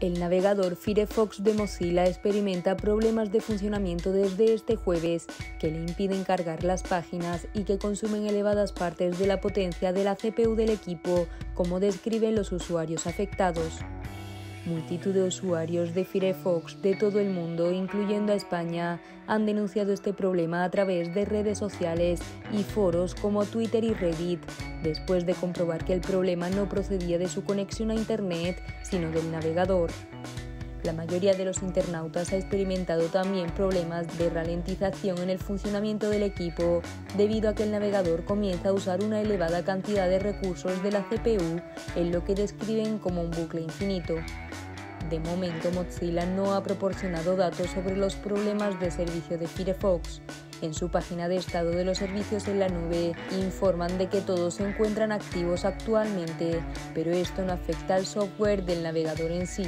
El navegador Firefox de Mozilla experimenta problemas de funcionamiento desde este jueves que le impiden cargar las páginas y que consumen elevadas partes de la potencia de la CPU del equipo, como describen los usuarios afectados. Multitud de usuarios de Firefox de todo el mundo, incluyendo a España, han denunciado este problema a través de redes sociales y foros como Twitter y Reddit, después de comprobar que el problema no procedía de su conexión a Internet, sino del navegador. La mayoría de los internautas ha experimentado también problemas de ralentización en el funcionamiento del equipo debido a que el navegador comienza a usar una elevada cantidad de recursos de la CPU en lo que describen como un bucle infinito. De momento, Mozilla no ha proporcionado datos sobre los problemas de servicio de Firefox. En su página de estado de los servicios en la nube informan de que todos se encuentran activos actualmente, pero esto no afecta al software del navegador en sí.